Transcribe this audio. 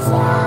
fly.